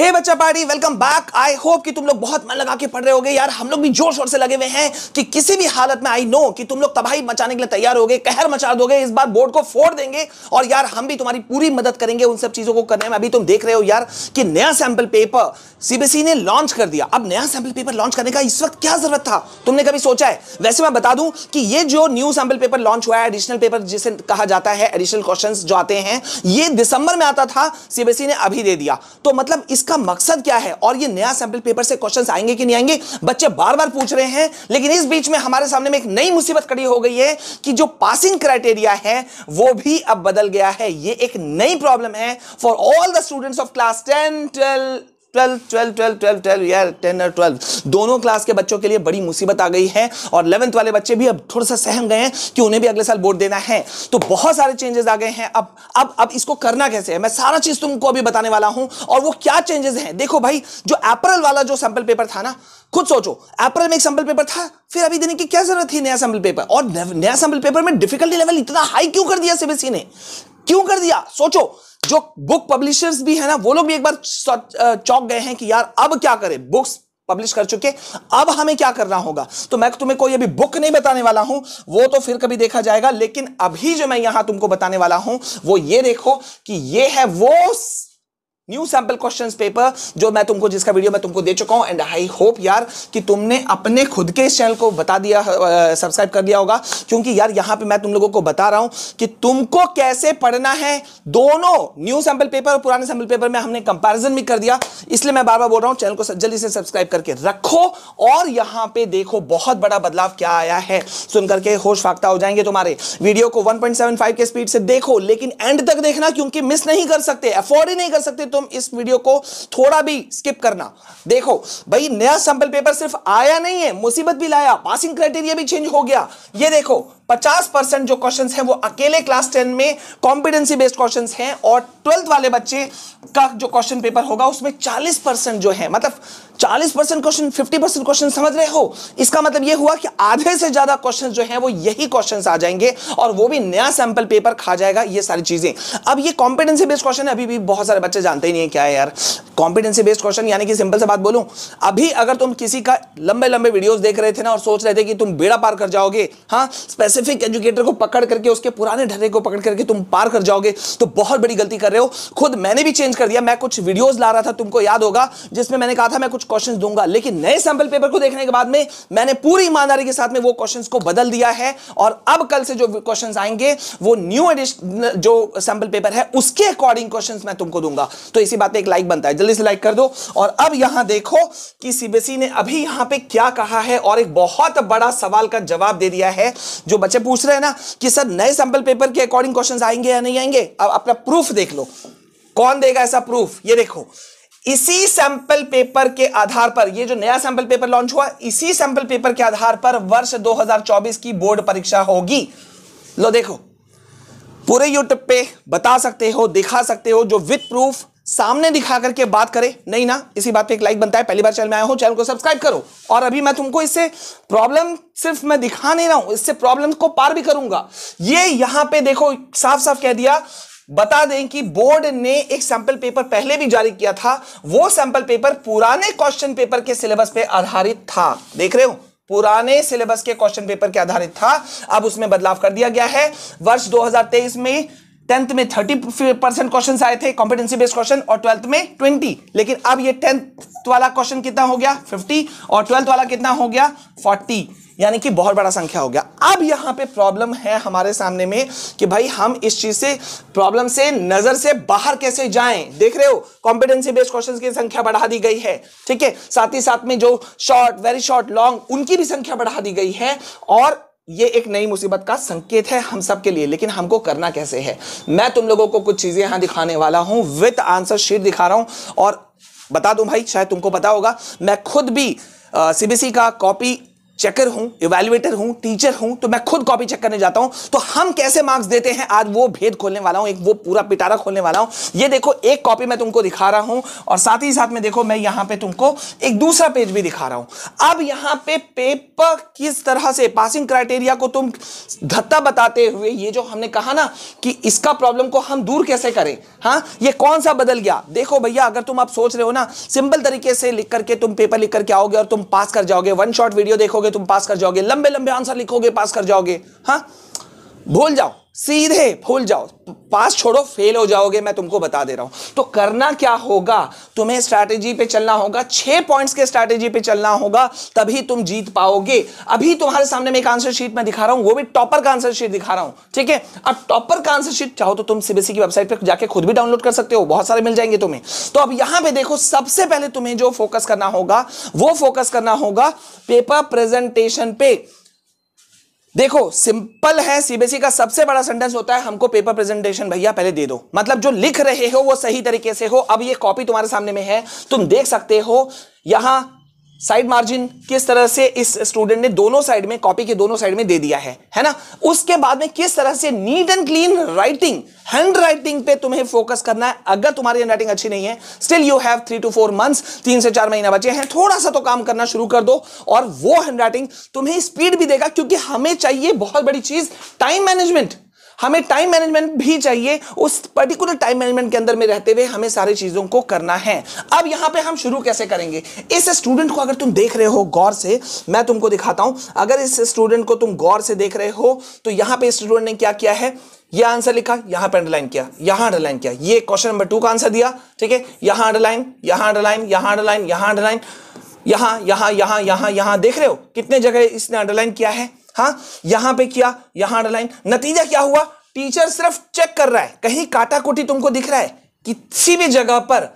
हे hey, बच्चा party welcome back I hope कि तुम लोग बहुत मन लगा के पढ़ रहे होगे। यार, हम लोग भी ज़ोर शोर से लगे हुए हैं कि किसी भी हालत में आई नो कि तुम लोग तबाही मचाने के लिए तैयार होगे, कहर मचा दोगे, इस बार बोर्ड को फोड़ देंगे और यार, हम भी तुम्हारी पूरी मदद करेंगे उन सब चीज़ों को करने में। अभी तुम देख रहे हो यार कि नया सैंपल पेपर सीबीएसई ने लॉन्च कर दिया। अब नया सैंपल पेपर लॉन्च करने का इस वक्त क्या ज़रूरत था? तुमने कभी सोचा है? वैसे मैं बता दूँ कि ये जो न्यू सैंपल पेपर लॉन्च हुआ है एडिशनल पेपर जिसे कहा जाता है एडिशनल क्वेश्चन जो आते हैं, ये दिसंबर में आता था सीबीएसई ने अभी दे दिया। तो मतलब इसका मकसद क्या है? और ये नया सैंपल पेपर से क्वेश्चंस आएँगे कि नहीं आएँगे? बच्चे बार बार पूछ रहे हैं, लेकिन इस बीच में हमारे सामने में एक नई मुसीबत खड़ी हो गई है कि जो पासिंग क्राइटेरिया है, वो भी अब बदल गया है। ये एक नई प्रॉब्लम है for all the students of class ten twelve twelve twelve twelve twelve twelve यार टेन और ट्वेल्व। दोनों क्लास के बच्चों के लिए बड़ी मुसीबत आ गई है और इलेवंथ वाले बच्चे भी अब थोड़ा सा सहम गए हैं कि उन्हें भी अगले साल बोर्ड देना है। तो बहुत सारे चेंजेस आ गए हैं। अब अब अब इसको करना कैसे है? मैं सारा चीज़ तुमको अभी बताने वाला हूँ और वो क्या चेंजेस हैं? देखो भाई, जो अप्रैल वाला जो सैंपल पेपर था ना, खुद सोचो अप्रैल में एक सैंपल पेपर था, फिर अभी देने की क्या ज़रूरत थी नया सैंपल पेपर और नया सैंपल पेपर में डिफिकल्टी लेवल इतना हाई क्यों कर दिया सीबीएसई ने? क्यों कर दिया? सोचो, जो बुक पब्लिशर्स भी है ना, वो लोग भी एक बार चौक गए हैं कि यार, अब क्या करें? बुक्स पब्लिश कर चुके, अब हमें क्या करना होगा? तो मैं तुम्हें कोई अभी बुक नहीं बताने वाला हूँ, वो तो फिर कभी देखा जाएगा, लेकिन अभी जो मैं यहाँ तुमको बताने वाला हूँ, वो ये देखो कि ये है वो न्यू सैंपल क्वेश्चंस पेपर, जो मैं तुमको, जिसका वीडियो मैं तुमको दे चुका हूँ एंड आई होप यार कि तुमने अपने खुद के इस चैनल को बता दिया सब्सक्राइब कर दिया होगा। क्योंकि यार, यहाँ पे मैं तुम लोगों को बता रहा हूँ कि तुमको कैसे पढ़ना है दोनों न्यू सैंपल पेपर और पुराने सैंपल पेपर में हमने कंपैरिजन भी कर दिया। इसलिए मैं बार बार बोल रहा हूँ चैनल को जल्दी से सब्सक्राइब करके रखो और यहाँ पे देखो बहुत बड़ा बदलाव क्या आया है। सुन करके होश फाख्ता हो जाएँगे तुम्हारे। वीडियो को 1.75 के स्पीड से देखो, लेकिन एंड तक देखना, क्योंकि मिस नहीं कर सकते अफोर्ड ही नहीं कर सकते तुम इस वीडियो को थोड़ा भी स्किप करना। देखो, भाई, नया सैंपल पेपर सिर्फ़ आया नहीं है, मुसीबत भी लाया पासिंग क्राइटेरिया भी चेंज हो गया। ये देखो 50 परसेंट जो क्वेश्चन हैं वो अकेले क्लास 10 में कॉम्पिटेंसी बेस्ड क्वेश्चन हैं और ट्वेल्थ वाले बच्चे का जो क्वेश्चन पेपर होगा उसमें 40 परसेंट जो है मतलब 40 परसेंट क्वेश्चन 50 परसेंट क्वेश्चन समझ रहे हो? इसका मतलब ये हुआ कि आधे से ज़्यादा क्वेश्चन जो है वो यही क्वेश्चन आ जाएँगे और वो भी नया सैंपल पेपर खा जाएगा ये सारी चीज़ें। अब ये कॉम्पिटेंसी बेस्ड क्वेश्चन अभी भी बहुत सारे बच्चे जानते ही नहीं है क्या है यार। कॉम्पिटेंसी बेस्ड क्वेश्चन यानी कि सिंपल से बात बोलूँ, अभी अगर तुम किसी का लंबे लंबे वीडियोस देख रहे थे ना और सोच रहे थे कि तुम बेड़ा पार कर जाओगे हाँ स्पेसिफिक एजुकेटर को पकड़ करके, उसके पुराने ढर्रे को पकड़ करके तुम पार कर जाओगे तो बहुत बड़ी गलती कर रहे हो। खुद मैंने भी चेंज कर दिया, मैं कुछ वीडियोस ला रहा था, तुमको याद होगा, जिसमें मैंने कहा था, मैं कुछ क्वेश्चंस दूँगा। लेकिन नए सैंपल पेपर को देखने के बाद में, मैंने पूरी ईमानदारी के साथ में वो क्वेश्चंस को बदल दिया है। और अब कल से जो क्वेश्चंस आएँगे, वो न्यू एडिशन जो सैंपल पेपर है, उसके अकॉर्डिंग क्वेश्चन मैं तुमको दूँगा। तो इसी बात पे एक लाइक बनता है, जल्दी से लाइक कर दो। और अब यहाँ देखो कि सीबीएसई ने अभी यहाँ पे क्या कहा है, और एक बहुत बड़ा सवाल का जवाब दे दिया है, जो बच्चे पूछ रहे हैं ना कि सर, नए सैंपल पेपर के अकॉर्डिंग क्वेश्चंस आएँगे या नहीं आएँगे? अब अपना प्रूफ देख लो। कौन देगा ऐसा प्रूफ ये देखो। इसी सैंपल पेपर के आधार पर, ये जो नया सैंपल पेपर लॉन्च हुआ, इसी सैंपल पेपर के आधार पर वर्ष 2024 की बोर्ड परीक्षा होगी। लो देखो। पूरे यूट्यूब पे बता सकते हो, दिखा सकते हो जो विथ प्रूफ सामने दिखा करके बात करें। नहीं ना, इसी बात पे एक लाइक बनता है, पहली बार चैनल में आया हूँ चैनल को सब्सक्राइब करो। और अभी मैं तुमको इससे प्रॉब्लम सिर्फ़ मैं दिखा नहीं रहा हूँ, इससे प्रॉब्लम को पार भी करूँगा। ये यहाँ पे देखो साफ़ साफ़ कह दिया, बता दें कि बोर्ड ने एक सैंपल पेपर पहले भी जारी किया था, वो सैंपल पेपर पुराने क्वेश्चन पेपर के सिलेबस पे आधारित था। देख रहे हो? पुराने सिलेबस के क्वेश्चन पेपर के आधारित था। अब उसमें बदलाव कर दिया गया है। वर्ष 2023 में टेंथ में थर्टी परसेंट क्वेश्चन आए थे कॉम्पिटेंसी बेस्ड क्वेश्चन और ट्वेल्थ में ट्वेंटी। लेकिन अब ये टेंथ वाला क्वेश्चन कितना हो गया? फिफ्टी। और ट्वेल्थ वाला कितना हो गया? फोर्टी। यानी कि बहुत बड़ा संख्या हो गया। अब यहाँ पे प्रॉब्लम है हमारे सामने में कि भाई हम इस चीज़ से प्रॉब्लम से नज़र से बाहर कैसे जाएँ? देख रहे हो? कॉम्पिटेंसी बेस्ड क्वेश्चंस की संख्या बढ़ा दी गई है। ठीक है? साथ ही साथ में जो शॉर्ट वेरी शॉर्ट लॉन्ग उनकी भी संख्या बढ़ा दी गई है। और ये एक नई मुसीबत का संकेत है हम सब के लिए, लेकिन हमको करना कैसे है? मैं तुम लोगों को कुछ चीज़ें यहाँ दिखाने वाला हूँ विथ आंसर शीट दिखा रहा हूँ, और बता दूँ भाई, शायद तुमको पता होगा, मैं खुद भी सीबीसी का कॉपी चेकर हूँ इवेल्युएटर हूँ टीचर हूँ तो मैं खुद कॉपी चेक करने जाता हूँ। तो हम कैसे मार्क्स देते हैं? आज वो भेद खोलने वाला हूँ, एक वो पूरा पिटारा खोलने वाला हूँ। ये देखो, एक कॉपी मैं तुमको दिखा रहा हूँ, और साथ ही साथ में देखो, मैं यहाँ पे तुमको एक दूसरा पेज भी दिखा रहा हूँ। अब यहाँ पे पेपर किस तरह से पासिंग क्राइटेरिया को तुम धत्ता बताते हुए, ये जो हमने कहा ना, कि इसका प्रॉब्लम को हम दूर कैसे करें? हाँ ये कौन सा बदल गया? देखो भैया, अगर तुम आप सोच रहे हो ना सिंपल तरीके से लिख करके तुम पेपर लिख करके आओगे और तुम पास कर जाओगे। वन शॉट वीडियो देखोगे तुम पास कर जाओगे लंबे लंबे आंसर लिखोगे पास कर जाओगे हाँ? भूल जाओ, सीधे भूल जाओ। पास छोड़ो फेल हो जाओगे, मैं तुमको बता दे रहा हूँ। तो करना क्या होगा? तुम्हें स्ट्रैटेजी पे चलना होगा, छह पॉइंट्स के स्ट्रैटेजी पे चलना होगा, तभी तुम जीत पाओगे। अभी तुम्हारे सामने मैं एक आंसर शीट में दिखा रहा हूँ, वो भी टॉपर का आंसर शीट दिखा रहा हूँ, ठीक है? अब टॉपर का आंसर शीट चाहो तो तुम सीबीएसई की वेबसाइट पर जाके खुद भी डाउनलोड कर सकते हो, बहुत सारे मिल जाएँगे तुम्हें। तो अब यहाँ पर देखो, सबसे पहले तुम्हें जो फोकस करना होगा, वो फोकस करना होगा पेपर प्रेजेंटेशन पे। देखो सिंपल है सीबीएसई का सबसे बड़ा सेंटेंस होता है, हमको पेपर प्रेजेंटेशन भैया पहले दे दो। मतलब जो लिख रहे हो, वो सही तरीके से हो। अब ये कॉपी तुम्हारे सामने में है, तुम देख सकते हो, यहाँ साइड मार्जिन किस तरह से इस स्टूडेंट ने दोनों साइड में कॉपी के दोनों साइड में दे दिया है? है ना? उसके बाद में किस तरह से neat and clean writing handwriting पे तुम्हें फोकस करना है? अगर तुम्हारी हैंड राइटिंग अच्छी नहीं है still you have three to four months तीन से चार महीना बचे हैं थोड़ा सा तो काम करना शुरू कर दो। और वो हैंड राइटिंग तुम्हें स्पीड भी देगा, क्योंकि हमें चाहिए बहुत बड़ी चीज़ टाइम मैनेजमेंट हमें टाइम मैनेजमेंट भी चाहिए। उस पर्टिकुलर टाइम मैनेजमेंट के अंदर में रहते हुए हमें सारी चीज़ों को करना है। अब यहाँ पे हम शुरू कैसे करेंगे? इस स्टूडेंट को अगर तुम देख रहे हो गौर से, मैं तुमको दिखाता हूँ। अगर इस स्टूडेंट को तुम गौर से देख रहे हो तो यहाँ पे स्टूडेंट ने क्या किया है? ये आंसर लिखा, यहाँ पे अंडरलाइन किया, यहाँ अंडरलाइन किया। ये क्वेश्चन नंबर टू का आंसर दिया, ठीक है? यहाँ अंडरलाइन यहाँ अंडरलाइन यहाँ अंडरलाइन यहाँ अंडरलाइन यहाँ यहाँ यहाँ यहाँ यहाँ, देख रहे हो? कितने जगह इसने अंडरलाइन किया है? हाँ यहाँ पे किया, यहाँ अंडरलाइन नतीजा क्या हुआ? टीचर सिर्फ़ चेक कर रहा है। कहीं काटा कोटी तुमको दिख रहा है किसी भी जगह पर।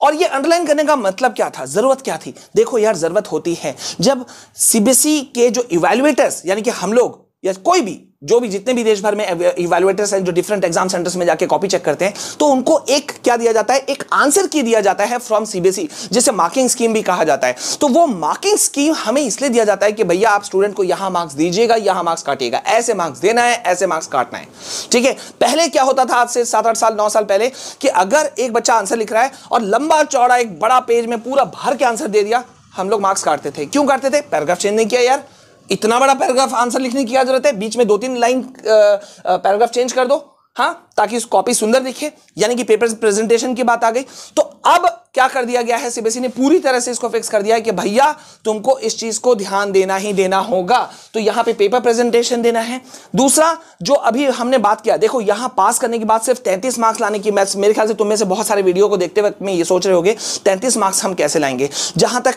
और ये अंडरलाइन करने का मतलब क्या था? ज़रूरत क्या थी? देखो यार, ज़रूरत होती है। जब सीबीएसई के जो इवेल्युएटर्स यानी कि हम लोग, या कोई भी जो भी जितने भी देश भर में इवेलुएटर्स हैं जो डिफरेंट एग्ज़ाम सेंटर्स में जाके कॉपी चेक करते हैं तो उनको एक क्या दिया जाता है? एक आंसर की दिया जाता है फ्रॉम सीबीएसई जिसे मार्किंग स्कीम भी कहा जाता है। तो वो मार्किंग स्कीम हमें इसलिए दिया जाता है कि भैया आप स्टूडेंट को यहाँ मार्क्स दीजिएगा, यहाँ मार्क्स काटिएगा। ऐसे मार्क्स देना है, ऐसे मार्क्स काटना है। ठीक है? पहले क्या होता था आज से सात, आठ साल, नौ साल पहले कि अगर एक बच्चा आंसर लिख रहा है और लंबा चौड़ा एक बड़ा पेज में पूरा भर के आंसर दे दिया, हम लोग मार्क्स काटते थे। क्यों काटते थे? पैराग्राफ चेंज नहीं किया यार। इतना बड़ा पैराग्राफ आंसर लिखने की क्या ज़रूरत है? बीच में दो तीन लाइन पैराग्राफ चेंज कर दो हाँ ताकि उस कॉपी सुंदर दिखे, यानी कि पेपर प्रेजेंटेशन की बात आ गई। तो अब क्या कर दिया गया है? सीबीएसई ने पूरी तरह से इसको फिक्स कर दिया है कि भैया, तुमको इस चीज़ को ध्यान देना ही देना होगा। तो यहाँ पे पेपर प्रेजेंटेशन देना है। दूसरा, जो अभी हमने बात किया, देखो, यहाँ पास करने के बाद सिर्फ़ तैंतीस मार्क्स लाने की, मैं, मेरे ख्याल से तुम में से बहुत सारे वीडियो को देखते वक्त में ये सोच रहे होगे, तैंतीस मार्क्स हम कैसे लाएँगे? जहाँ तक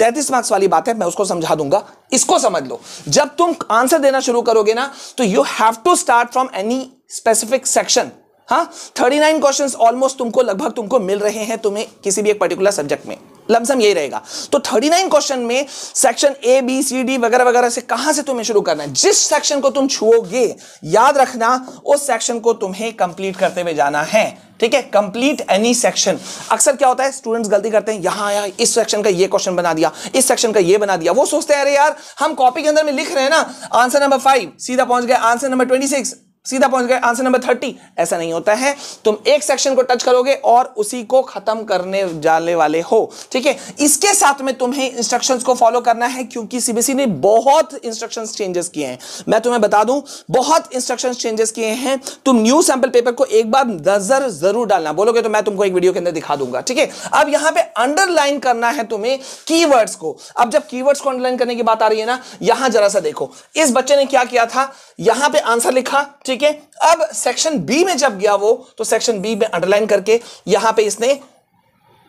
तैतीस मार्क्स वाली बात है, मैं उसको समझा दूँगा। इसको समझ लो। जब तुम आंसर देना शुरू करोगे ना तो you have to start from any specific section हाँ थर्टी नाइन क्वेश्चन ऑलमोस्ट तुमको, लगभग तुमको मिल रहे हैं तुम्हें किसी भी एक पर्टिकुलर सब्जेक्ट में। लमसम यही रहेगा। तो 39 क्वेश्चन में section A B C D वगैरह वगैरह से कहाँ से तुम्हें शुरू करना है? जिस सेक्शन को तुम छुओगे, याद रखना, उस सेक्शन को तुम्हें कंप्लीट करते हुए जाना है। ठीक है कंप्लीट एनी सेक्शन अक्सर क्या होता है स्टूडेंट्स गलती करते हैं, यहाँ आया, इस सेक्शन का ये क्वेश्चन बना दिया, इस सेक्शन का ये बना दिया। वो सोचते हैं, अरे यार, हम कॉपी के अंदर में लिख रहे हैं ना आंसर नंबर फाइव सीधा पहुँच गए आंसर नंबर ट्वेंटी सिक्स सीधा पहुँच गए आंसर नंबर थर्टी। ऐसा नहीं होता है। तुम एक सेक्शन को टच करोगे और उसी को खत्म करने जाने वाले हो। ठीक है? इसके साथ में तुम्हें इंस्ट्रक्शंस को फॉलो करना है क्योंकि सीबीएसई ने बहुत इंस्ट्रक्शंस चेंजेस किए हैं। मैं तुम्हें बता दूँ, बहुत इंस्ट्रक्शंस चेंजेस किए हैं। तुम न्यू सैंपल पेपर को एक बार नज़र ज़रूर डालना। बोलोगे तो मैं तुमको एक वीडियो के अंदर दिखा दूँगा। ठीक है? अब यहाँ पर अंडरलाइन करना है तुम्हें कीवर्ड्स को। अब जब कीवर्ड्स को अंडरलाइन करने की बात आ रही है ना, यहाँ जरा सा देखो। इस बच्चे ने क्या किया था? यहाँ पर आंसर लिखा ठीक है? अब सेक्शन बी में जब गया वो तो सेक्शन बी में अंडरलाइन करके यहाँ पे इसने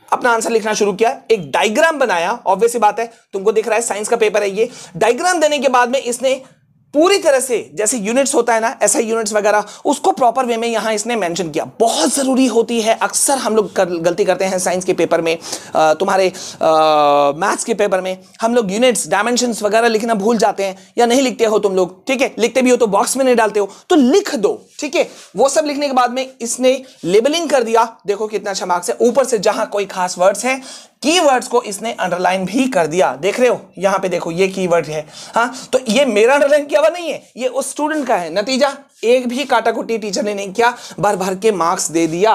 अपना आंसर लिखना शुरू किया। एक डायग्राम बनाया ऑब्वियस बात है, तुमको दिख रहा है साइंस का पेपर है ये। डायग्राम देने के बाद में इसने पूरी तरह से जैसे यूनिट्स होता है ना ऐसा यूनिट्स वगैरह उसको प्रॉपर वे में यहाँ इसने मेंशन किया। बहुत ज़रूरी होती है अक्सर हम लोग कर, गलती करते हैं साइंस के पेपर में तुम्हारे मैथ्स के पेपर में। हम लोग यूनिट्स डायमेंशंस वगैरह लिखना भूल जाते हैं या नहीं लिखते हो तुम लोग ठीक है? लिखते भी हो तो बॉक्स में नहीं डालते हो तो लिख दो ठीक है? वो सब लिखने के बाद में इसने लेबलिंग कर दिया। देखो कितना अच्छा मार्क्स है। ऊपर से जहाँ कोई खास वर्ड्स है कीवर्ड्स को इसने अंडरलाइन भी कर दिया। देख रहे हो? यहाँ पे देखो, ये कीवर्ड है। हाँ तो ये मेरा अंडरलाइन किया हुआ नहीं है, ये उस स्टूडेंट का है। नतीजा, एक भी काटाकुटी टीचर ने नहीं किया भर भर के मार्क्स दे दिया।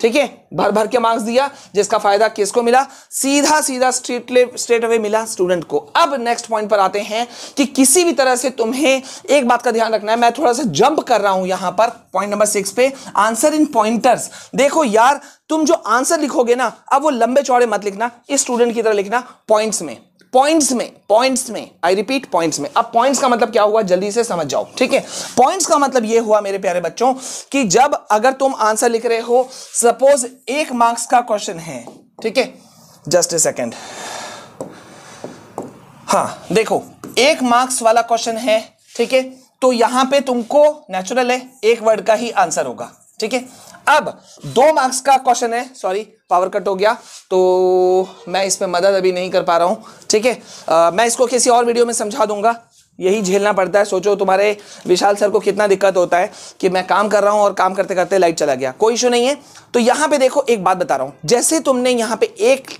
ठीक है? भर भर के मार्क्स दिया, जिसका फ़ायदा किसको मिला? सीधा सीधा स्ट्रेट स्ट्रेट अवे मिला स्टूडेंट को। अब नेक्स्ट पॉइंट पर आते हैं कि किसी भी तरह से तुम्हें एक बात का ध्यान रखना है। मैं थोड़ा सा जंप कर रहा हूँ यहाँ पर पॉइंट नंबर सिक्स पे। आंसर इन पॉइंटर्स देखो यार, तुम जो आंसर लिखोगे ना, अब वो लंबे चौड़े मत लिखना, इस स्टूडेंट की तरह लिखना पॉइंट्स में। पॉइंट्स में पॉइंट्स में आई रिपीट पॉइंट्स में. अब पॉइंट्स का मतलब क्या हुआ? जल्दी से समझ जाओ, ठीक है? पॉइंट्स का मतलब ये हुआ, मेरे प्यारे बच्चों, कि जब अगर तुम आंसर लिख रहे हो सपोज़ एक मार्क्स का क्वेश्चन है, ठीक है? जस्ट ए सेकेंड हाँ देखो, एक मार्क्स वाला क्वेश्चन है, ठीक है? तो यहाँ पे तुमको नेचुरल है, एक वर्ड का ही आंसर होगा, ठीक है? अब दो मार्क्स का क्वेश्चन है. सॉरी पावर कट हो गया. तो मैं इसमें मदद अभी नहीं कर पा रहा हूँ. ठीक है? मैं इसको किसी और वीडियो में समझा दूँगा. यही झेलना पड़ता है. सोचो तुम्हारे विशाल सर को कितना दिक्कत होता है कि मैं काम कर रहा हूँ और काम करते करते लाइट चला गया. कोई इशू नहीं है. तो यहाँ पे देखो एक बात बता रहा हूँ. जैसे तुमने यहाँ पे एक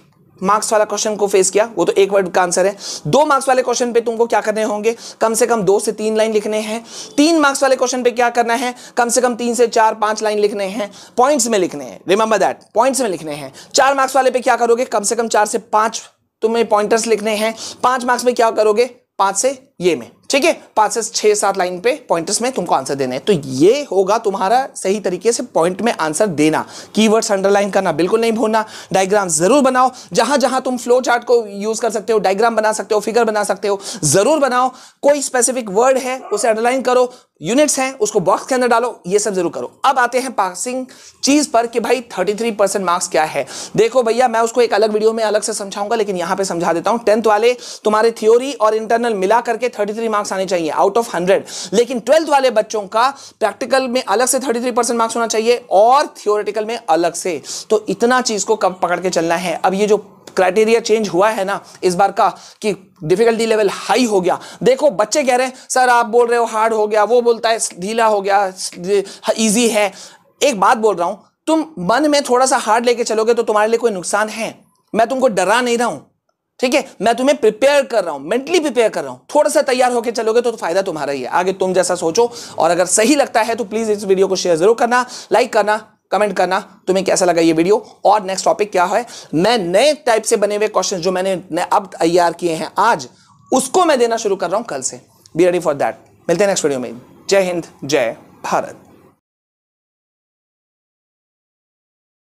मार्क्स वाला क्वेश्चन को फेस किया, वो तो एक वर्ड का आंसर है। दो मार्क्स वाले क्वेश्चन पे तुमको क्या करने होंगे? कम से कम दो से तीन लाइन लिखने हैं। तीन मार्क्स वाले क्वेश्चन पे क्या करना है? कम से कम तीन से चार, पाँच लाइन लिखने हैं। पॉइंट्स में लिखने हैं। रिमेंबर दैट पॉइंट्स में लिखने हैं। चार मार्क्स वाले पे क्या करोगे? कम से कम चार से पाँच तुम्हें पॉइंटर्स लिखने हैं। पाँच मार्क्स में क्या करोगे? पाँच से ये में। ठीक है? पाँच से छह, सात लाइन पे पॉइंटर्स में तुमको आंसर देना है। तो ये होगा तुम्हारा सही तरीके से पॉइंट में आंसर देना। कीवर्ड्स अंडरलाइन करना बिल्कुल नहीं भूलना। डायग्राम ज़रूर बनाओ। जहाँ जहाँ तुम फ्लो चार्ट को यूज़ कर सकते हो डायग्राम बना सकते हो फिगर बना सकते हो, ज़रूर बनाओ। कोई स्पेसिफिक वर्ड है, उसे अंडरलाइन करो। यूनिट्स हैं, उसको बॉक्स के अंदर डालो, ये सब ज़रूर करो। अब आते हैं पासिंग चीज़ पर कि भाई 33 परसेंट मार्क्स क्या है। देखो भैया, मैं उसको एक अलग वीडियो में अलग से समझाऊँगा, लेकिन यहाँ पे समझा देता हूँ। टेंथ वाले तुम्हारे थ्योरी और इंटरनल मिला करके 33 मार्क्स आने चाहिए आउट ऑफ़ 100 लेकिन ट्वेल्थ वाले बच्चों का प्रैक्टिकल में अलग से 33 परसेंट मार्क्स होना चाहिए और थियोरिटिकल में अलग से। तो इतना चीज़ को कब पकड़ के चलना है? अब ये जो क्राइटेरिया चेंज हुआ है ना इस बार का कि डिफिकल्टी लेवल हाई हो गया। देखो बच्चे कह रहे हैं सर आप बोल रहे हो हार्ड हो गया वो बोलता है ढीला हो गया ईजी है। एक बात बोल रहा हूँ तुम मन में थोड़ा सा हार्ड लेके चलोगे तो तुम्हारे लिए कोई नुकसान है? मैं तुमको डरा नहीं रहा हूँ ठीक है? मैं तुम्हें प्रिपेयर कर रहा हूँ मेंटली प्रिपेयर कर रहा हूँ। थोड़ा सा तैयार होकर चलोगे तो, तो फ़ायदा तुम्हारा ही है। आगे तुम जैसा सोचो और अगर सही लगता है तो प्लीज़ इस वीडियो को शेयर ज़रूर करना लाइक करना कमेंट करना तुम्हें कैसा लगा ये वीडियो। और नेक्स्ट टॉपिक क्या है? मैं नए टाइप से बने हुए क्वेश्चन जो मैंने अब तैयार किए हैं आज, उसको मैं देना शुरू कर रहा हूँ कल से। बी रेडी फॉर दैट मिलते हैं नेक्स्ट वीडियो में। जय हिंद, जय भारत।